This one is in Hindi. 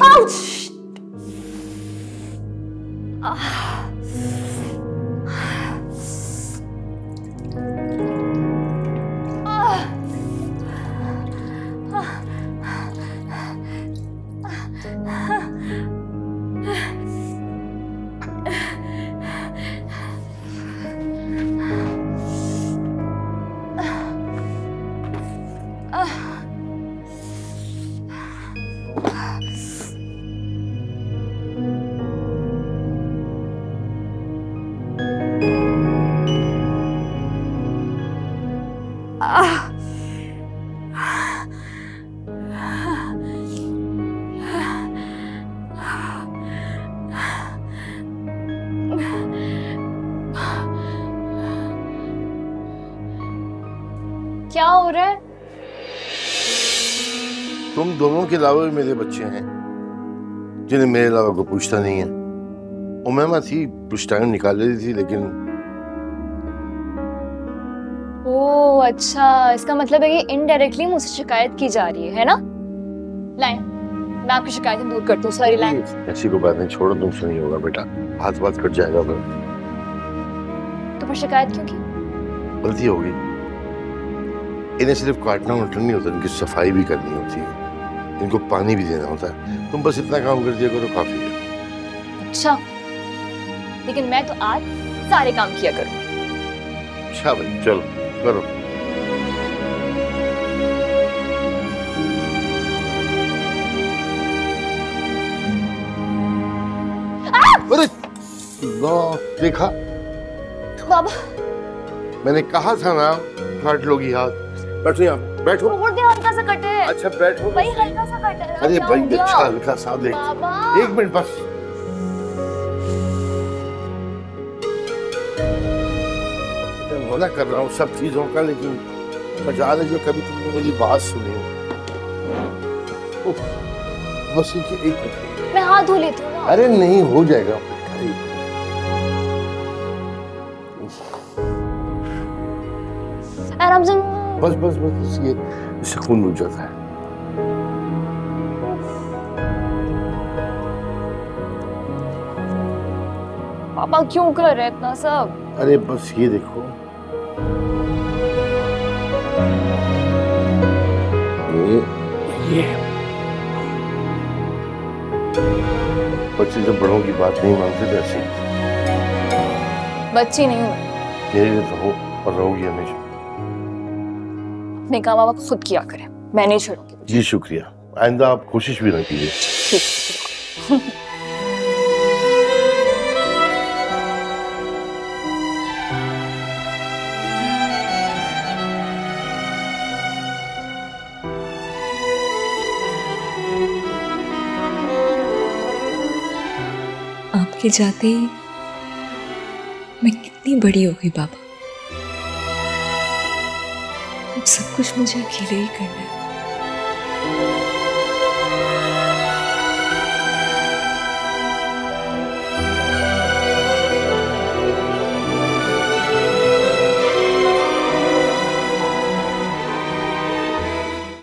Ouch! Uh. क्या हो रहा है? तुम दोनों के अलावा भी मेरे बच्चे हैं जिन्हें मेरे अलावा कोई पूछता नहीं है। उमैमा थी कुछ टाइम निकाल रही थी लेकिन ओह अच्छा। इसका मतलब है कि इनडायरेक्टली मुझसे शिकायत की जा रही है है ना? लाइन मैं आपकी शिकायतें दूर करती हूँ सारी लाइन। ऐसी कोई बात नहीं छोड़ो तुमसे नहीं होगा बेटा। हाथ बात कट जाएगा तो फिर शिकायत क्यों की? गलती होगी। इन्हें सिर्फ़ काटना उठना नहीं होता इनकी सफ़ाई भी करनी होती है। इनको पानी भी देना होता है। तुम बस इतना काम कर दिया करो काफ़ी है। अच्छा लेकिन मैं तो आज सारे काम किया करूँगी अच्छा भाई चलो करो। अरे देखा? बाबा। मैंने कहा था ना काट लोगी हाथ। बैठो यहाँ बैठो। हल्का सा कटे है। अच्छा बैठो। भाई हल्का सा कटे है। अरे भाई अच्छा हल्का सा देख। एक मिनट बस। मना कर रहा हूँ सब चीज़ों का लेकिन मजाल है जो कभी तुमने मेरी बात सुनी हो। बस एक मिनट। मैं हाथ धो लेती हूँ अरे नहीं हो जाएगा। आराम से बस बस बस बस ये इससे खून रुक जाता है। पापा क्यों कर रहे इतना सब? अरे बस ये देखो। ये ये। बच्चे जब बड़ों की बात नहीं मानते तो ऐसे बच्ची नहीं हूँ मेरे लिए तो हो और रहोगी हमेशा। अपने काम आप खुद किया करें। मैं नहीं छोड़ूँगी। जी शुक्रिया। आइंदा आप कोशिश भी ना कीजिए। ठीक आपके जाते ही मैं कितनी बड़ी हो गई बाबा। सब कुछ मुझे अकेले ही करना है।